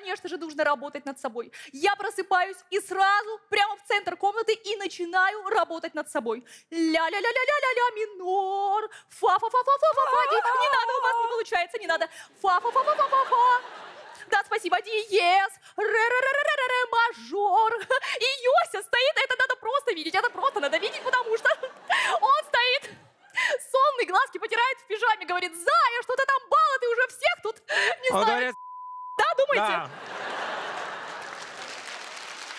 конечно же, нужно работать над собой. Я просыпаюсь и сразу прямо в центр комнаты и начинаю работать над собой. Ля-ля-ля-ля-ля-ля-ля минор. Фа-фа-фа-фа-фа-фа. Не, не надо, у вас не получается, не надо. Фа-фа-фа-фа-фа-фа. Да, спасибо, диез, ре-ре-ре-ре-ре, мажор. И Йося стоит, это надо просто видеть, это просто надо видеть, потому что он стоит, сонный, глазки потирает в пижаме, говорит, Зая, что ты там бала, ты уже всех тут, не Он знаю, говорит, да, думаете? да.